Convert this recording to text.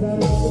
da you.